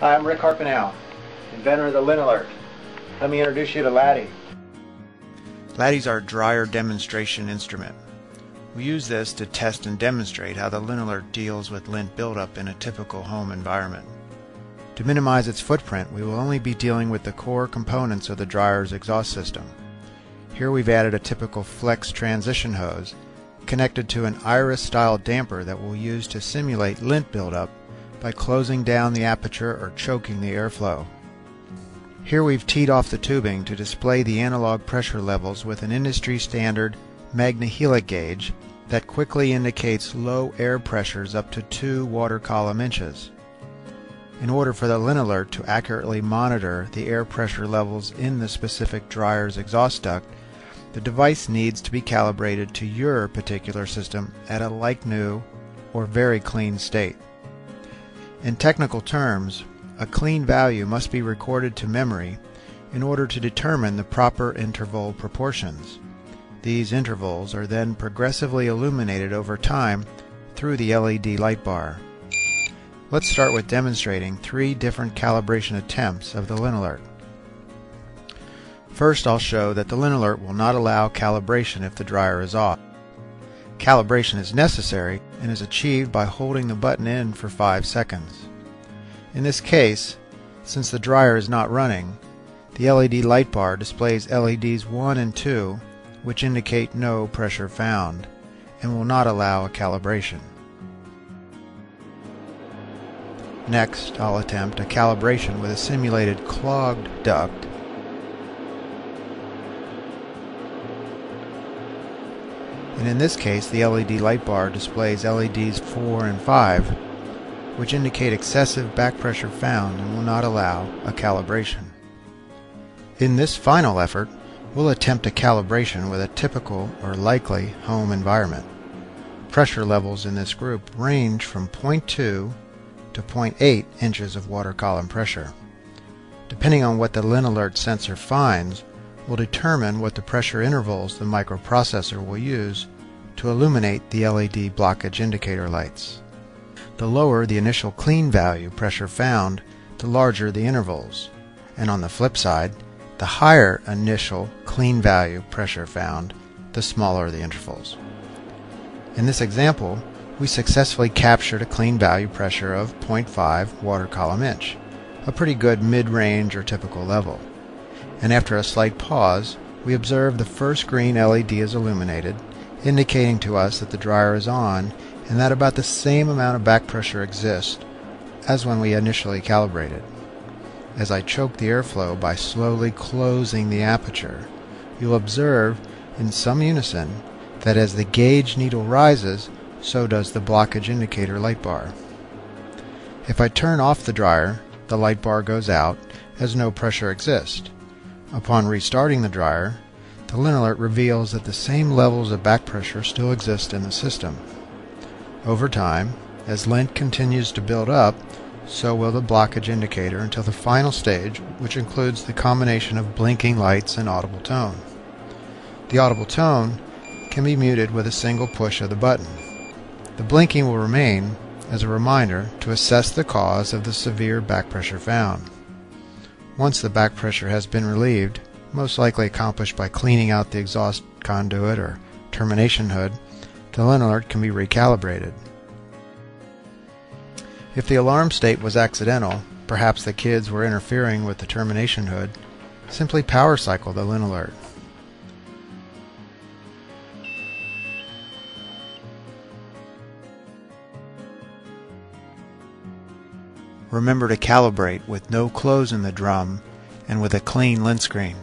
Hi, I'm Rick Harpinell, inventor of the Lint Alert. Let me introduce you to Laddie. Laddie's our dryer demonstration instrument. We use this to test and demonstrate how the Lint Alert deals with lint buildup in a typical home environment. To minimize its footprint, we will only be dealing with the core components of the dryer's exhaust system. Here we've added a typical flex transition hose connected to an iris style damper that we'll use to simulate lint buildup by closing down the aperture or choking the airflow. Here we've teed off the tubing to display the analog pressure levels with an industry standard Magnehelic gauge that quickly indicates low air pressures up to 2 water column inches. In order for the LintAlert to accurately monitor the air pressure levels in the specific dryer's exhaust duct, the device needs to be calibrated to your particular system at a like new or very clean state. In technical terms, a clean value must be recorded to memory in order to determine the proper interval proportions. These intervals are then progressively illuminated over time through the LED light bar. Let's start with demonstrating three different calibration attempts of the LintAlert. First I'll show that the LintAlert will not allow calibration if the dryer is off. Calibration is necessary and is achieved by holding the button in for 5 seconds. In this case, since the dryer is not running, the LED light bar displays LEDs 1 and 2 which indicate no pressure found and will not allow a calibration. Next, I'll attempt a calibration with a simulated clogged duct and in this case the LED light bar displays LEDs 4 and 5 which indicate excessive back pressure found and will not allow a calibration. In this final effort, we'll attempt a calibration with a typical or likely home environment. Pressure levels in this group range from 0.2 to 0.8 inches of water column pressure. Depending on what the Lint Alert sensor finds, will determine what the pressure intervals the microprocessor will use to illuminate the LED blockage indicator lights. The lower the initial clean value pressure found, the larger the intervals, and on the flip side, the higher initial clean value pressure found, the smaller the intervals. In this example, we successfully captured a clean value pressure of 0.5 water column inch, a pretty good mid-range or typical level and after a slight pause, we observe the first green LED is illuminated, indicating to us that the dryer is on and that about the same amount of back pressure exists as when we initially calibrated. As I choke the airflow by slowly closing the aperture, you'll observe in some unison that as the gauge needle rises, so does the blockage indicator light bar. If I turn off the dryer, the light bar goes out as no pressure exists. Upon restarting the dryer, the Lint Alert reveals that the same levels of back pressure still exist in the system. Over time, as lint continues to build up, so will the blockage indicator until the final stage, which includes the combination of blinking lights and audible tone. The audible tone can be muted with a single push of the button. The blinking will remain as a reminder to assess the cause of the severe back pressure found. Once the back pressure has been relieved, most likely accomplished by cleaning out the exhaust conduit or termination hood, the Lint Alert can be recalibrated. If the alarm state was accidental, perhaps the kids were interfering with the termination hood, simply power cycle the Lint Alert. Remember to calibrate with no clothes in the drum and with a clean lint screen.